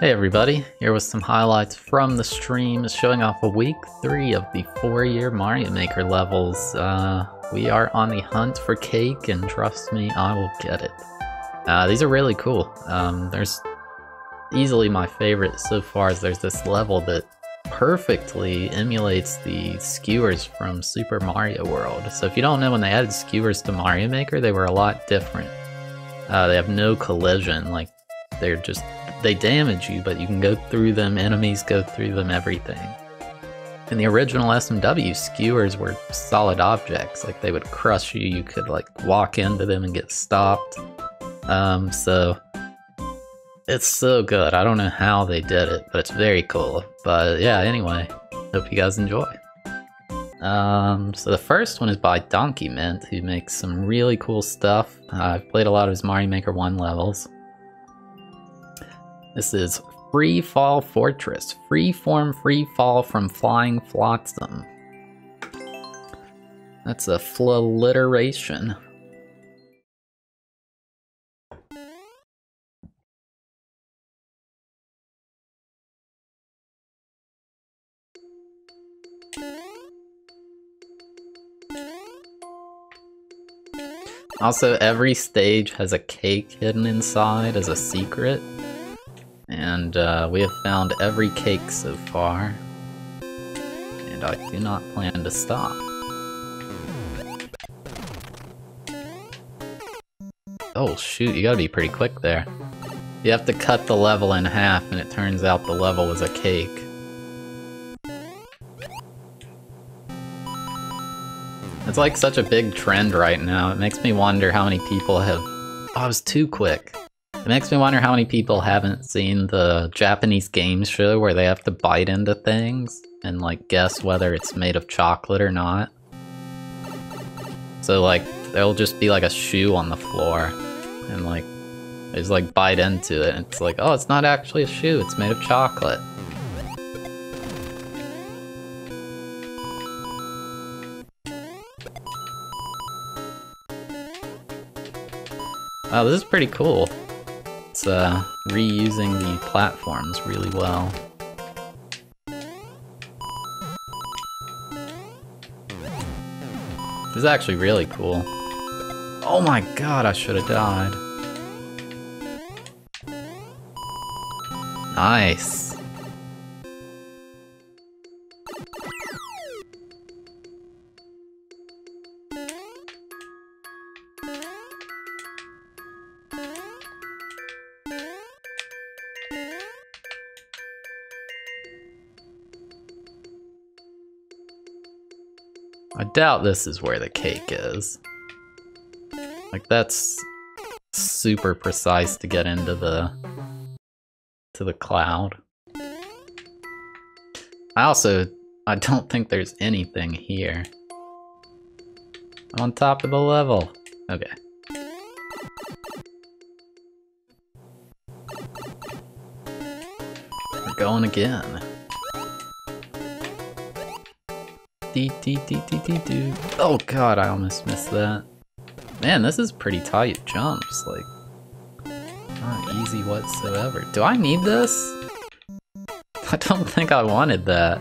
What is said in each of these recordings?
Hey everybody, here with some highlights from the stream showing off a week 3 of the 4-year Mario Maker levels. Uh, we are on the hunt for cake and trust me, I will get it. Uh, these are really cool. Um, there's easily my favorite so far is there's this level that perfectly emulates the skewers from Super Mario World. So if you don't know when they added skewers to Mario Maker, they were a lot different. Uh, they have no collision, like they're just they damage you, but you can go through them, enemies go through them, everything. In the original SMW, skewers were solid objects, like they would crush you, you could like walk into them and get stopped. Um, so it's so good. I don't know how they did it, but it's very cool. But yeah, anyway, hope you guys enjoy. Um, so the first one is by Donkey Mint, who makes some really cool stuff. Uh, I've played a lot of his Mario Maker 1 levels. This is Free Fall Fortress. Free form free fall from Flying Flotsam. That's a flalliteration. Also, every stage has a cake hidden inside as a secret. And uh, we have found every cake so far. And I do not plan to stop. Oh shoot, you gotta be pretty quick there. You have to cut the level in half and it turns out the level was a cake. It's like such a big trend right now. It makes me wonder how many people have... Oh, I was too quick. It makes me wonder how many people haven't seen the Japanese game show where they have to bite into things and like guess whether it's made of chocolate or not. So like there'll just be like a shoe on the floor and like they just like bite into it and it's like, oh, it's not actually a shoe, it's made of chocolate. Wow, this is pretty cool it's uh, reusing the platforms really well. This is actually really cool. Oh my god, I should have died. Nice. Doubt this is where the cake is. Like that's super precise to get into the to the cloud. I also I don't think there's anything here. On top of the level. Okay. We're going again. Oh god, I almost missed that. Man, this is pretty tight jumps, like, not easy whatsoever. Do I need this? I don't think I wanted that.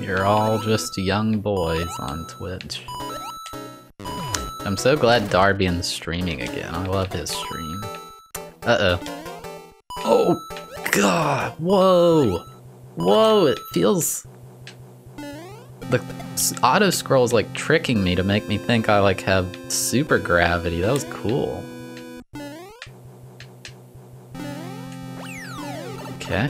You're all just young boys on Twitch. I'm so glad Darbian's streaming again. I love his stream. Uh-oh. Oh, God, whoa. Whoa, it feels... The auto scroll is like tricking me to make me think I like have super gravity. That was cool. Okay.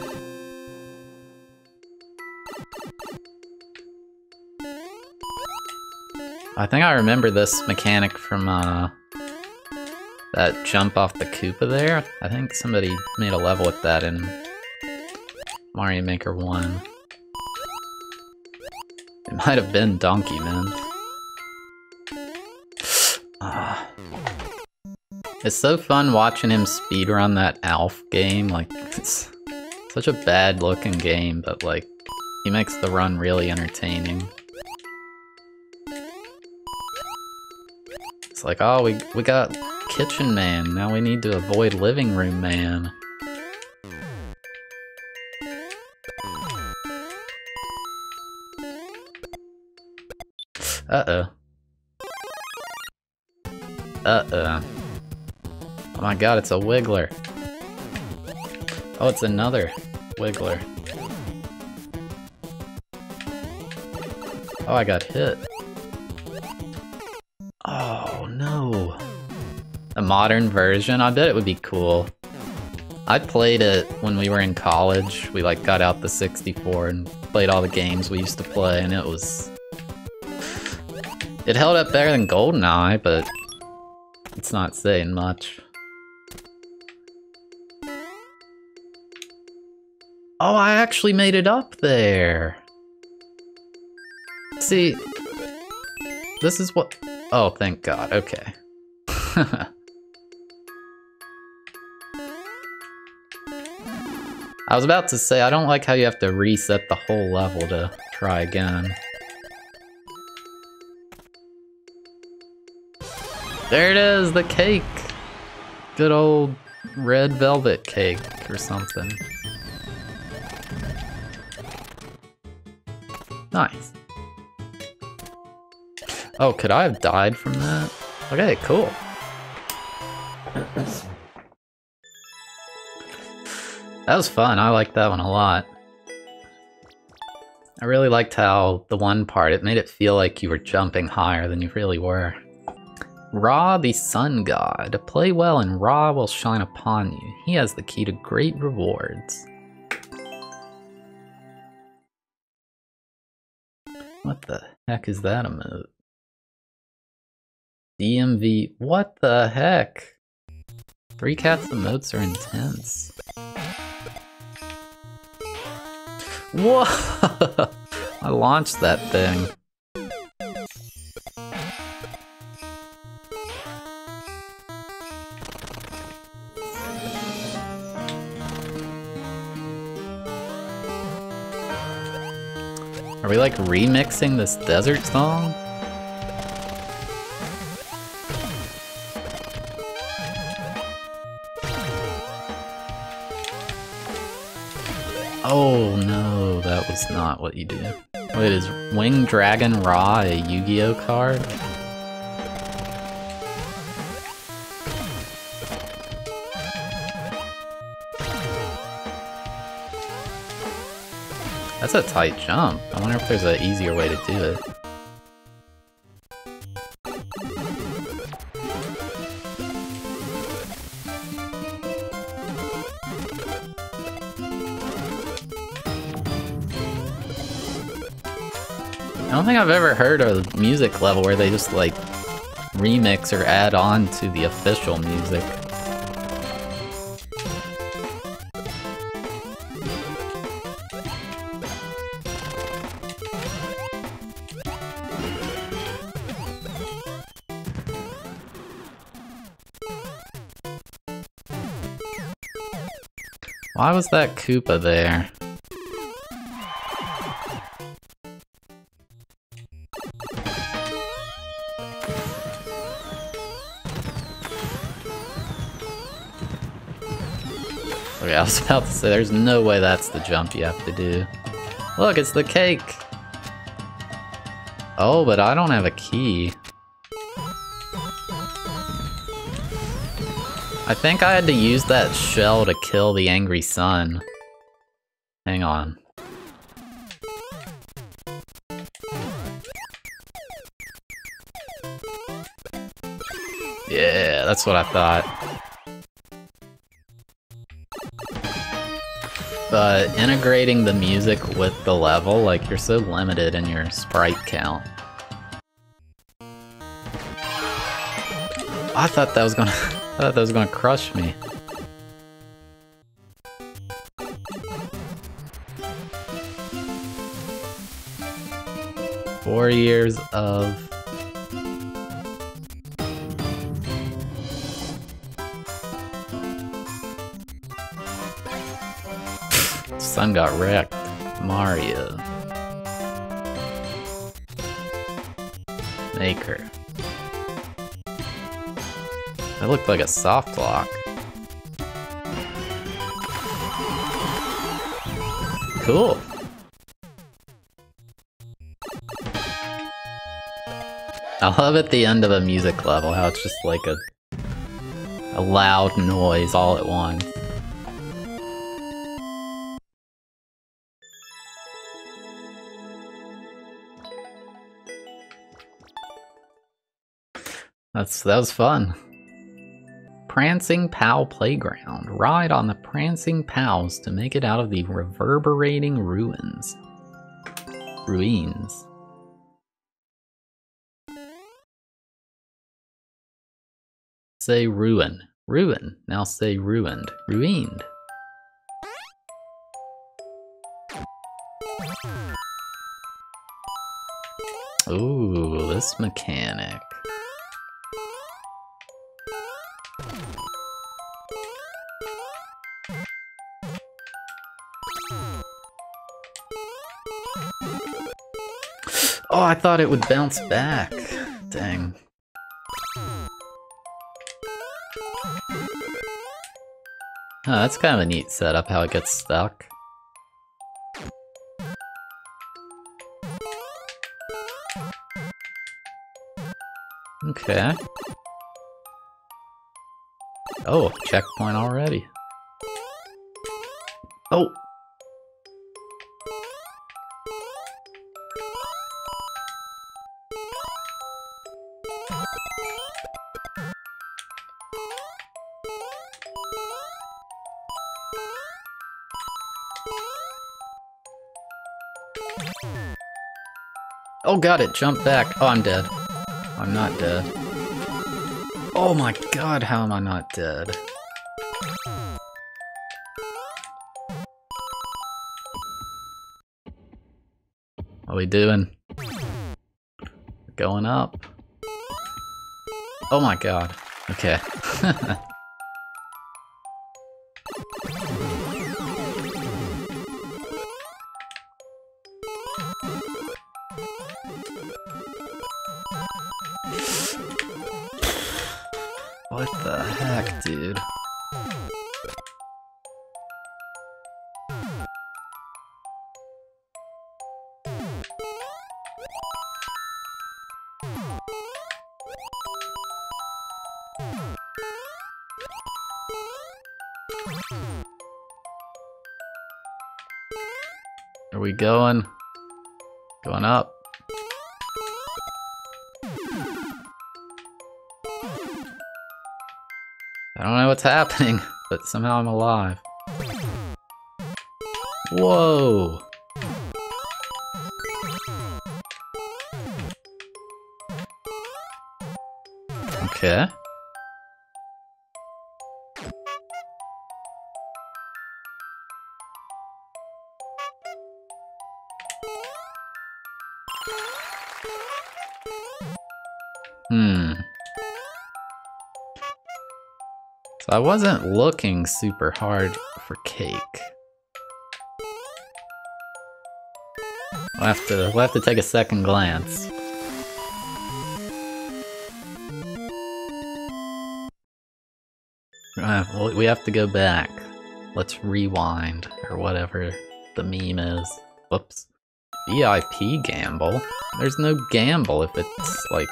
I think I remember this mechanic from uh, that jump off the Koopa there. I think somebody made a level with that in Mario Maker 1. It might have been Donkey Man. Ah. It's so fun watching him speedrun that Alf game, like, it's such a bad looking game, but like, he makes the run really entertaining. It's like, oh, we, we got Kitchen Man, now we need to avoid Living Room Man. Uh-oh. Uh-oh. Oh my god, it's a Wiggler. Oh, it's another Wiggler. Oh, I got hit. Modern version? I bet it would be cool. I played it when we were in college. We like got out the 64 and played all the games we used to play and it was... It held up better than GoldenEye, but it's not saying much. Oh, I actually made it up there. See, this is what... Oh, thank God, okay. I was about to say, I don't like how you have to reset the whole level to try again. There it is, the cake! Good old red velvet cake or something. Nice. Oh, could I have died from that? Okay, cool. That was fun, I liked that one a lot. I really liked how the one part, it made it feel like you were jumping higher than you really were. Ra, the sun god. Play well and Ra will shine upon you. He has the key to great rewards. What the heck is that emote? DMV, what the heck? Three cats emotes are intense. Whoa! I launched that thing. Are we like remixing this desert song? Oh no, that was not what you did. Wait, is Wing Dragon Ra a Yu-Gi-Oh card? That's a tight jump. I wonder if there's an easier way to do it. Don't think I've ever heard a music level where they just like remix or add on to the official music. Why was that Koopa there? I was about to say, there's no way that's the jump you have to do. Look, it's the cake! Oh, but I don't have a key. I think I had to use that shell to kill the angry sun. Hang on. Yeah, that's what I thought. But integrating the music with the level, like you're so limited in your sprite count. I thought that was gonna I thought that was gonna crush me. Four years of... Sun got wrecked. Mario. Maker. That looked like a soft lock. Cool. I love at the end of a music level how it's just like a a loud noise all at once. That's that was fun. Prancing Pow Playground. Ride on the Prancing Pows to make it out of the reverberating ruins. Ruins. Say ruin. Ruin. Now say ruined. Ruined. Ooh, this mechanic. Oh, I thought it would bounce back. Dang. Oh, that's kind of a neat setup, how it gets stuck. Okay. Oh, checkpoint already. Oh! Oh god, it jumped back. Oh, I'm dead. I'm not dead. Oh my god, how am I not dead? What are we doing? Going up. Oh my god. Okay. going? Going up. I don't know what's happening, but somehow I'm alive. Whoa! Okay. Hmm. So I wasn't looking super hard for cake. We'll have to, we'll have to take a second glance. Uh, we have to go back. Let's rewind, or whatever the meme is. Whoops. VIP gamble? There's no gamble if it's like...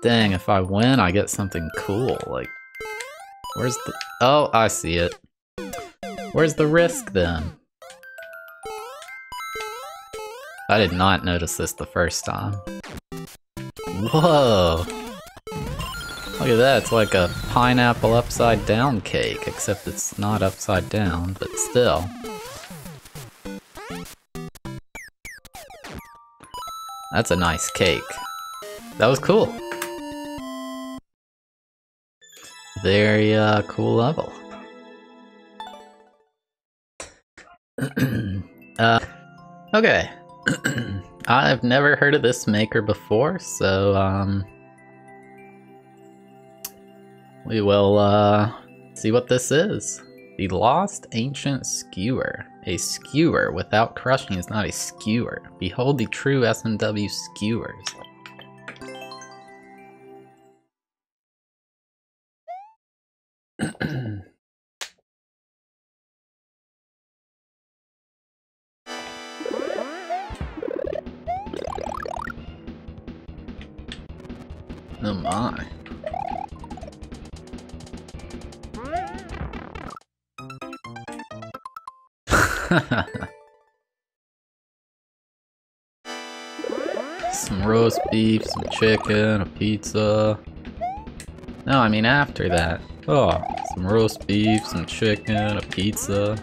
Dang, if I win, I get something cool. Like, where's the... Oh, I see it. Where's the risk then? I did not notice this the first time. Whoa! Look at that, it's like a pineapple upside down cake, except it's not upside down, but still. That's a nice cake. That was cool. Very uh, cool level. uh, okay. I've never heard of this maker before, so um, we will uh, see what this is. The Lost Ancient Skewer. A skewer without crushing is not a skewer. Behold the true SMW skewers. Beef, some chicken, a pizza. No, I mean after that. Oh, some roast beef, some chicken, a pizza.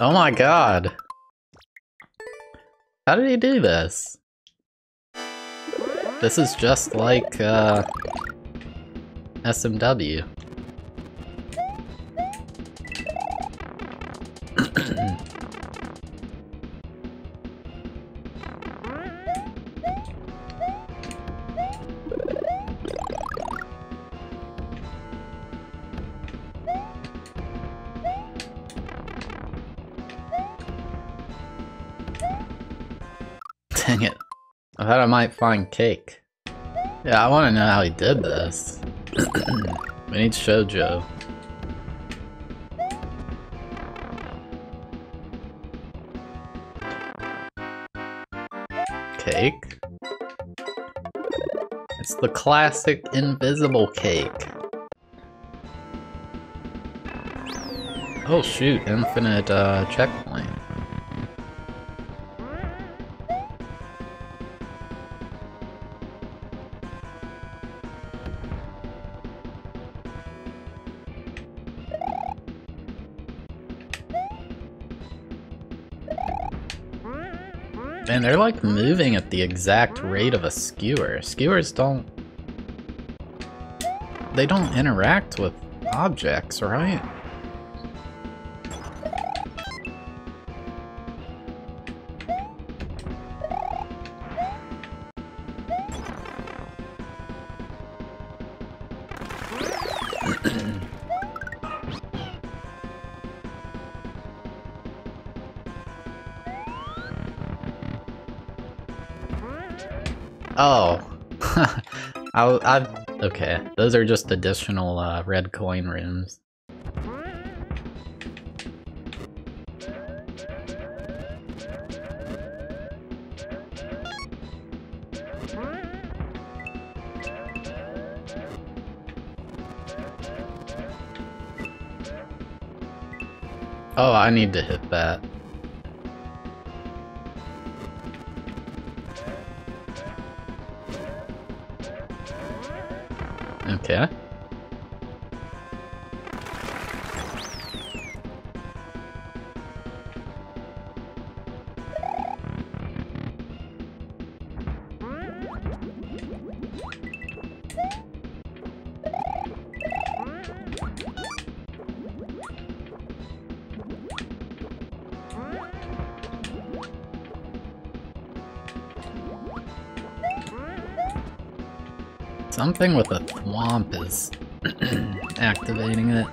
Oh my god. How did he do this? This is just like, uh, SMW. Might find cake. Yeah, I want to know how he did this. we need Shoujo. Cake? It's the classic invisible cake. Oh shoot, infinite uh, checkpoint. They're like moving at the exact rate of a skewer. Skewers don't... They don't interact with objects, right? Oh. I, I, okay, those are just additional uh, red coin rooms. Oh, I need to hit that. Something with a thwomp is activating it.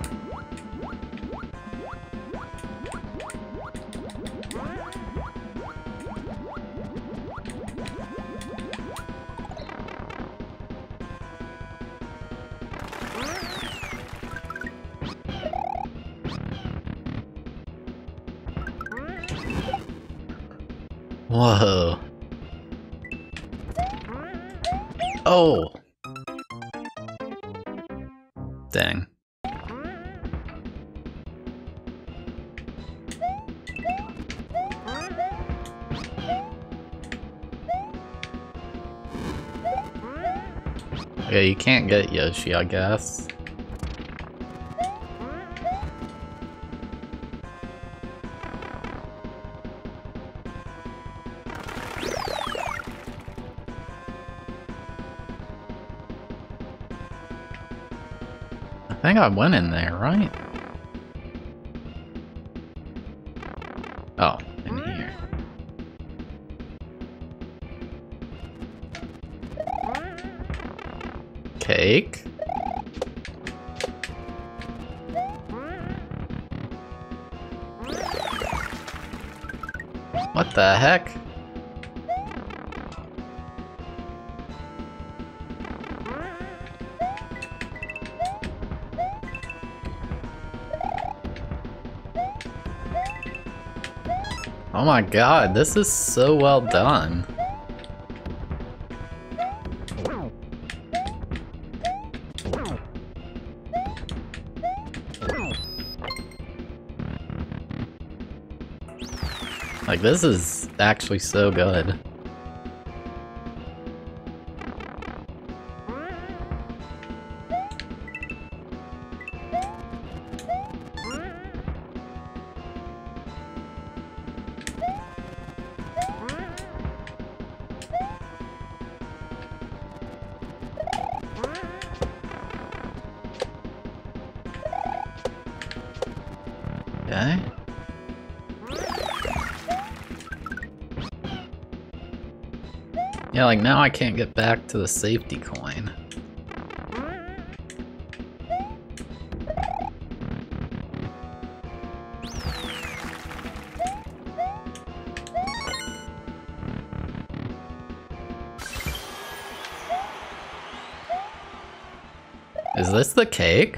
Get Yoshi, I guess. I think I went in there, right? What the heck? Oh my god, this is so well done. This is actually so good. Like now I can't get back to the safety coin. Is this the cake?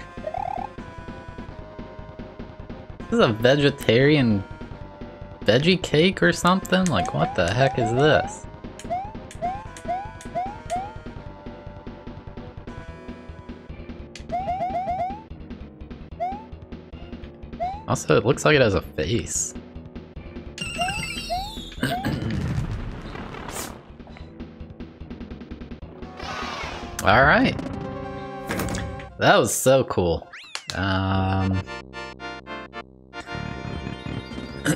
This is a vegetarian veggie cake or something? Like, what the heck is this? Also, it looks like it has a face. Alright. That was so cool. Um...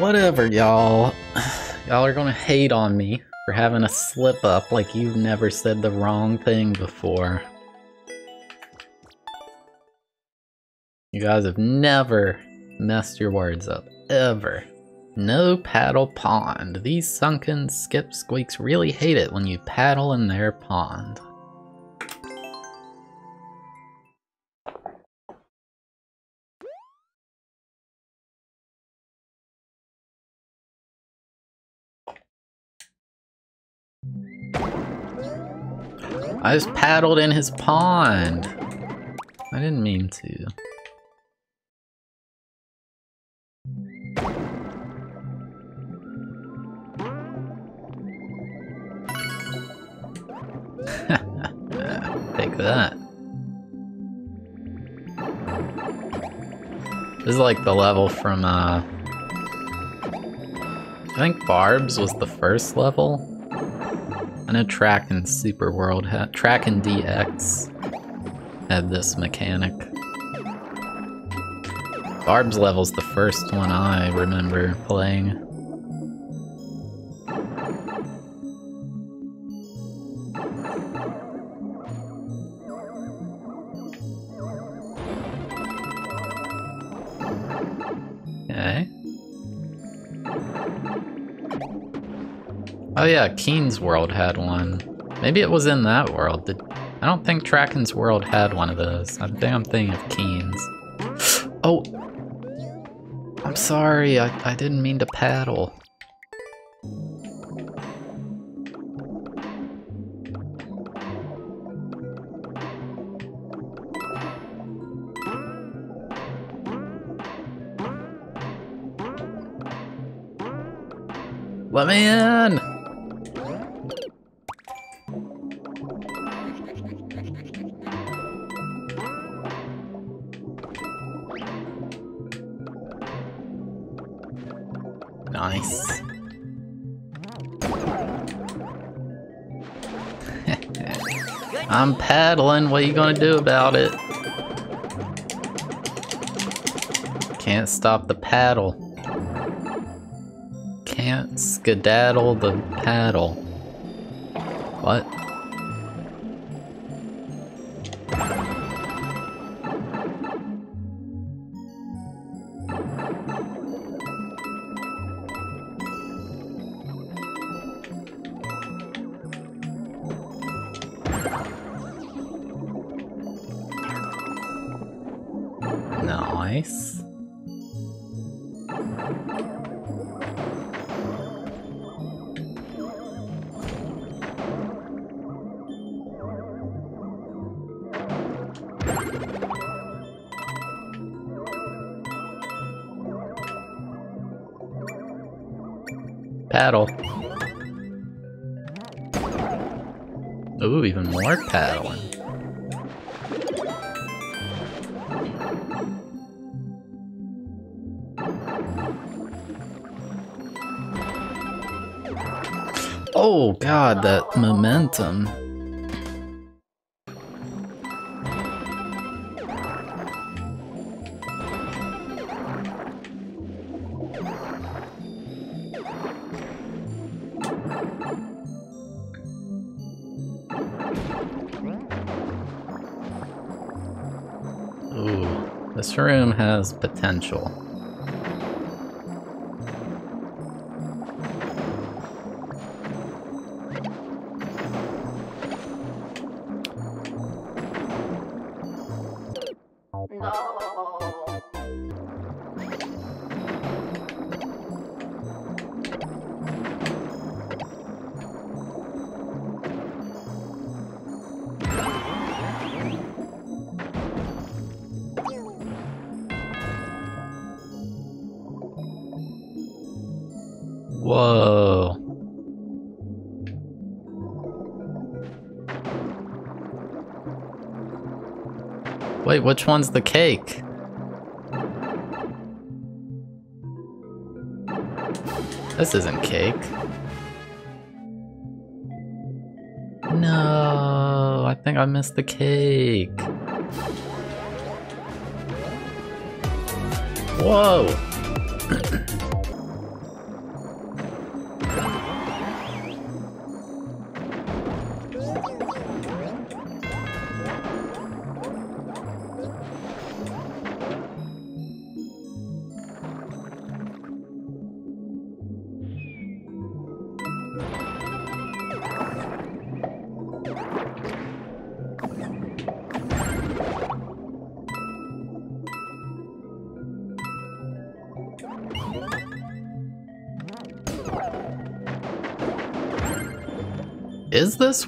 Whatever, y'all. Y'all are gonna hate on me for having a slip up like you've never said the wrong thing before. You guys have never messed your words up, ever. No paddle pond. These sunken skipsqueaks really hate it when you paddle in their pond. I just paddled in his pond. I didn't mean to. That. This is like the level from, uh... I think Barb's was the first level. I know Tracken Super World had- Tracken DX had this mechanic. Barb's level's the first one I remember playing. Oh yeah, Keen's World had one. Maybe it was in that world. I don't think Tracken's World had one of those. I'm thinking of Keen's. Oh! I'm sorry, I, I didn't mean to paddle. Let me in! I'm what are you gonna do about it? Can't stop the paddle. Can't skedaddle the paddle. Paddle. Ooh, even more paddling. Oh god, that momentum. Room has potential. Whoa. Wait, which one's the cake? This isn't cake. No, I think I missed the cake. Whoa!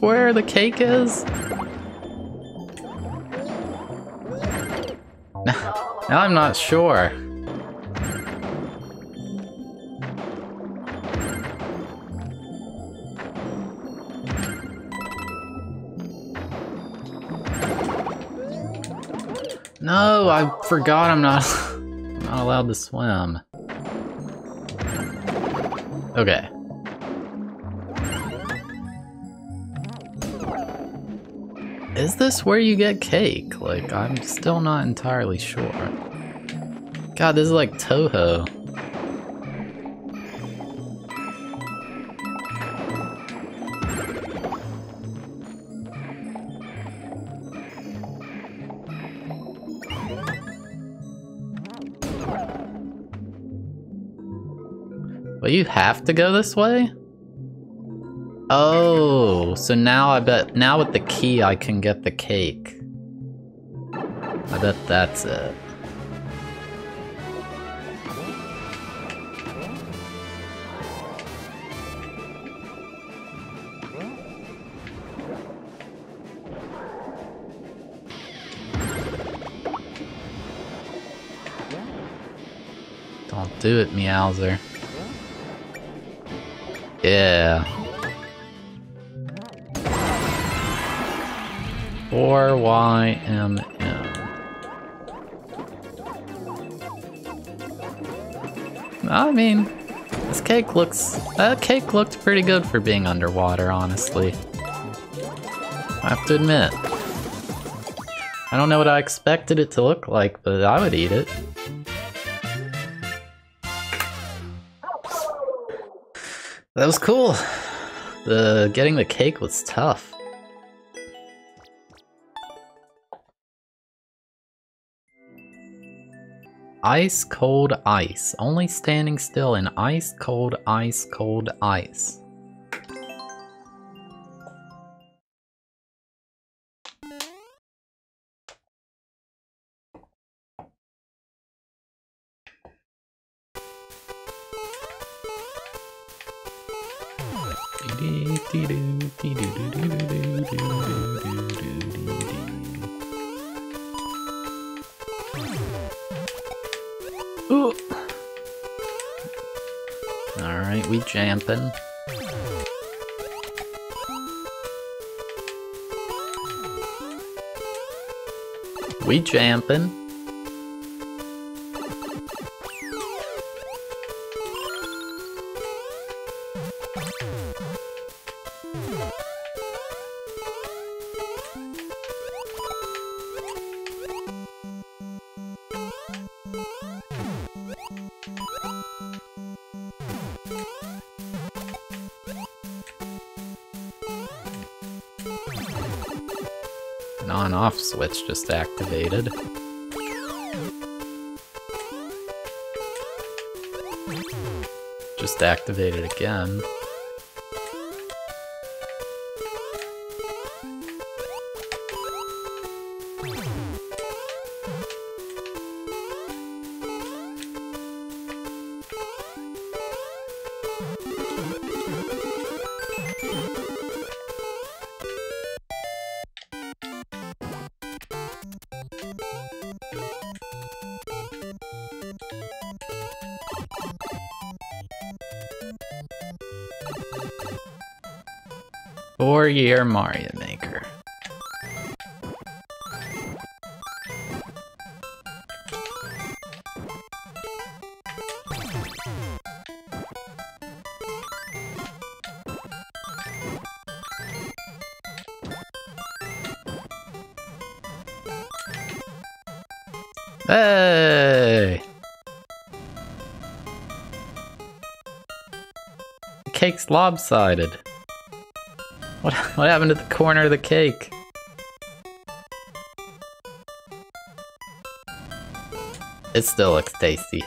Where the cake is? now I'm not sure. No, I forgot I'm not, I'm not allowed to swim. Okay. Is this where you get cake? Like, I'm still not entirely sure. God, this is like Touhou. Well, you have to go this way? Oh, so now I bet, now with the key I can get the cake. I bet that's it. Don't do it, Meowser. Yeah. 4YMM. I mean, this cake looks... That cake looked pretty good for being underwater, honestly. I have to admit. I don't know what I expected it to look like, but I would eat it. That was cool. The getting the cake was tough. Ice cold ice. Only standing still in ice cold ice cold ice. We jampin'. We jampin'. An on-off switch just activated. Just activated again. Four-year Mario Maker. Hey! The cake's lopsided. What, what happened to the corner of the cake? It still looks tasty.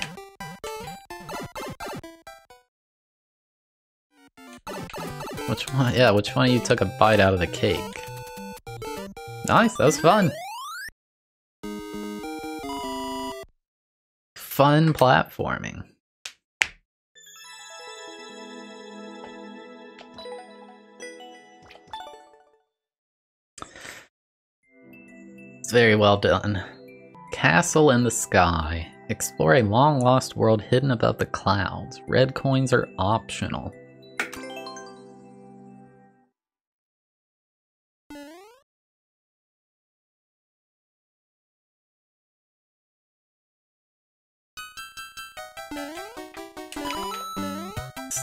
Which one? Yeah, which one of you took a bite out of the cake? Nice, that was fun. Fun platforming. Very well done. Castle in the Sky. Explore a long lost world hidden above the clouds. Red coins are optional.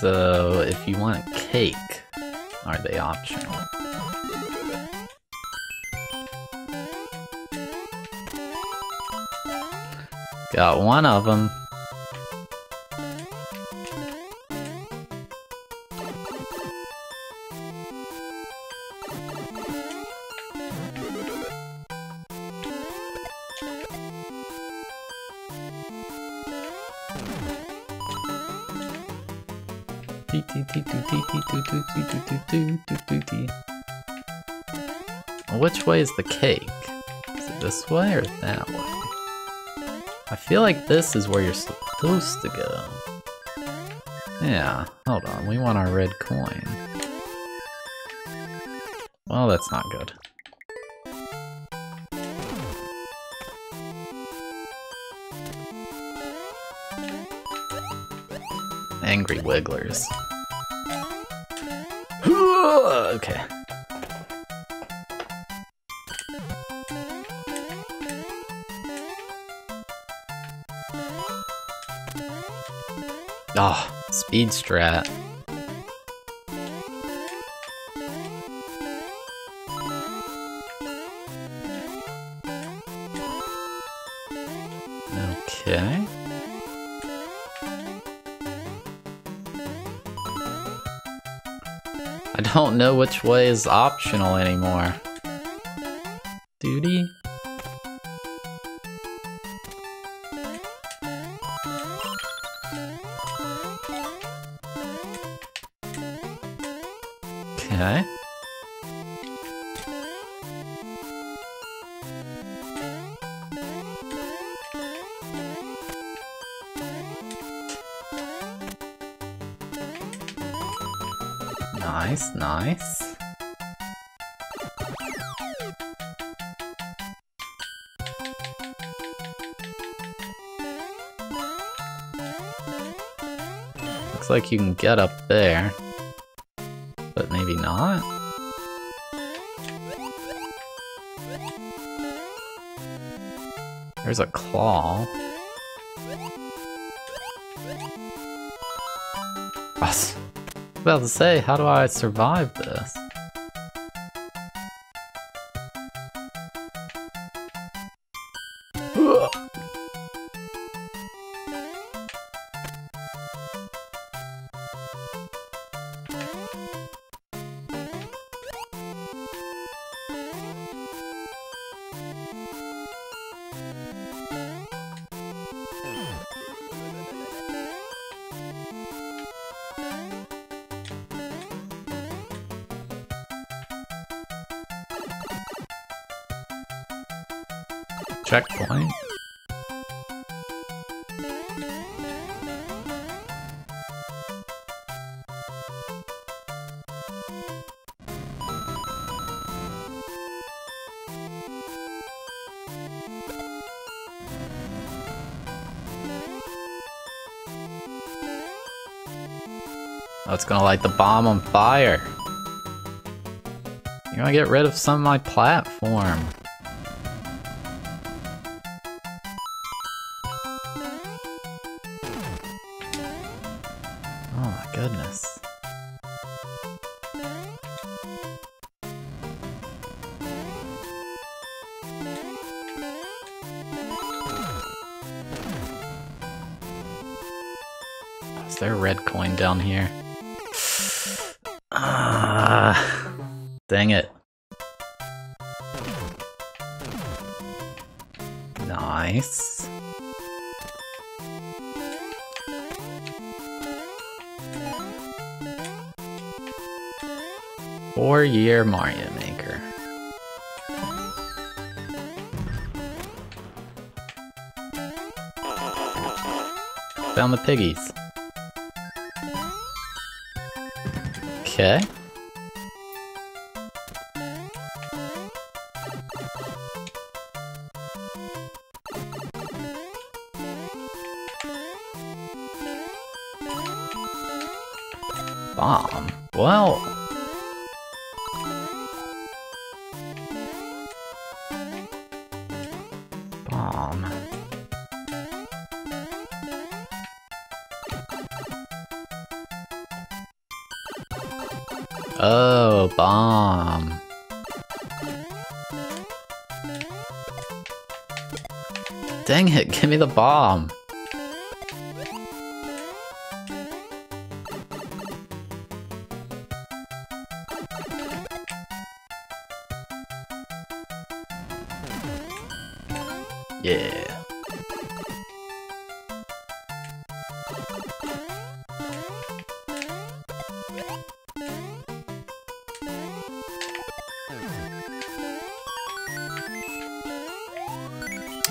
So, if you want cake, are they optional? Got one of them. Which way is the cake? Is it this way or that way? I feel like this is where you're supposed to go. Yeah, hold on, we want our red coin. Well, that's not good. Angry Wigglers. okay. Oh, speed strat. Okay. I don't know which way is optional anymore. Like you can get up there. But maybe not? There's a claw. I was about to say, how do I survive this? Checkpoint. Oh, it's gonna light the bomb on fire. You're gonna get rid of some of my platform. Nice. Four year Mario Maker. Found the piggies. Okay.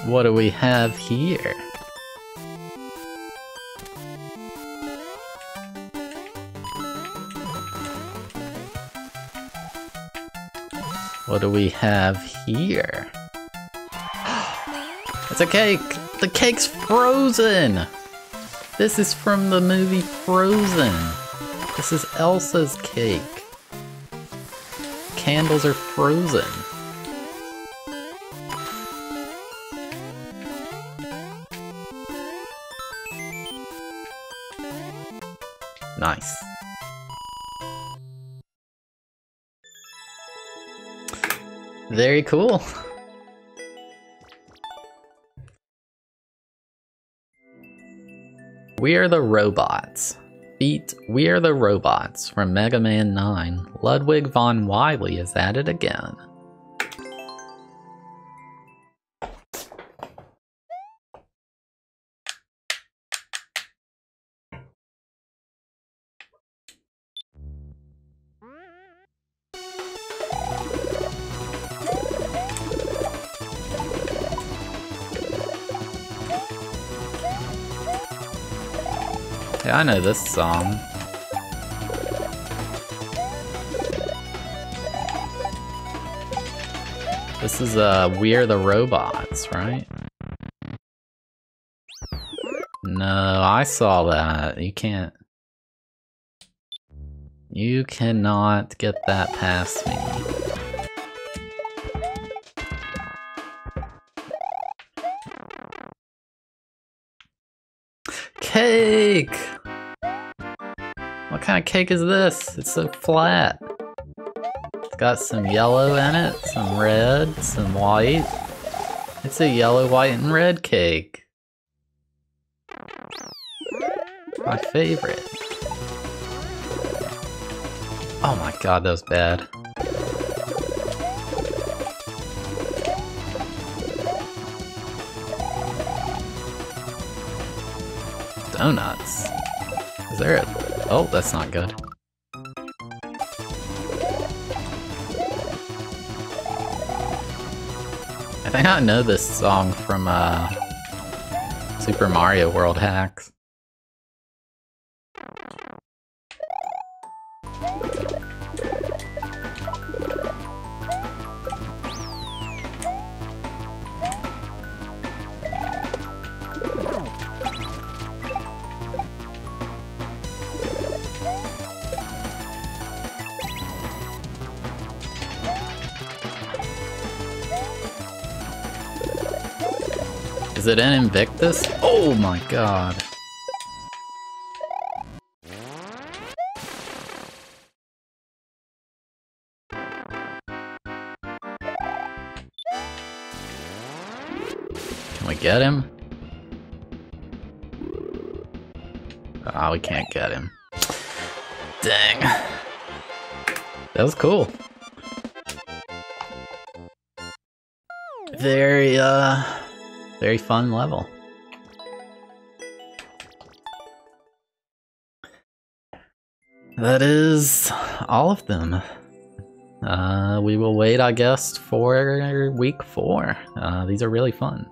What do we have here? What do we have here? It's a cake! The cake's frozen! This is from the movie Frozen. This is Elsa's cake. Candles are frozen. Very cool. We are the robots. Beat We Are the Robots from Mega Man 9. Ludwig von Wily is at it again. Yeah, I know this song. This is uh We're the Robots, right? No, I saw that. You can't You cannot get that past me. Cake! Kind of cake is this? It's so flat. It's got some yellow in it, some red, some white. It's a yellow, white, and red cake. My favorite. Oh my god, that was bad. Donuts. Is there a... Oh, that's not good. I think I know this song from uh, Super Mario World Hacks. It in Invictus? Oh my god. Can we get him? Ah, oh, we can't get him. Dang. That was cool. Very, uh... Very fun level. That is all of them. Uh, we will wait, I guess, for week four. Uh, these are really fun.